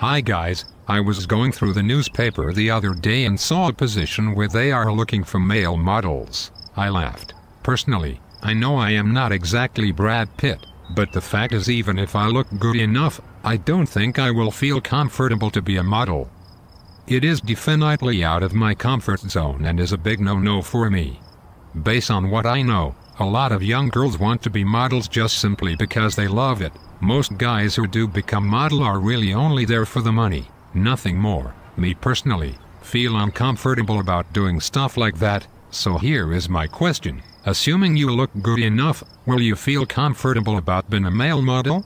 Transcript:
Hi guys, I was going through the newspaper the other day and saw a position where they are looking for male models. I laughed. Personally, I know I am not exactly Brad Pitt, but the fact is even if I look good enough, I don't think I will feel comfortable to be a model. It is definitely out of my comfort zone and is a big no-no for me. Based on what I know, a lot of young girls want to be models just simply because they love it. Most guys who do become model are really only there for the money, nothing more. Me personally, feel uncomfortable about doing stuff like that, so here is my question. Assuming you look good enough, will you feel comfortable about being a male model?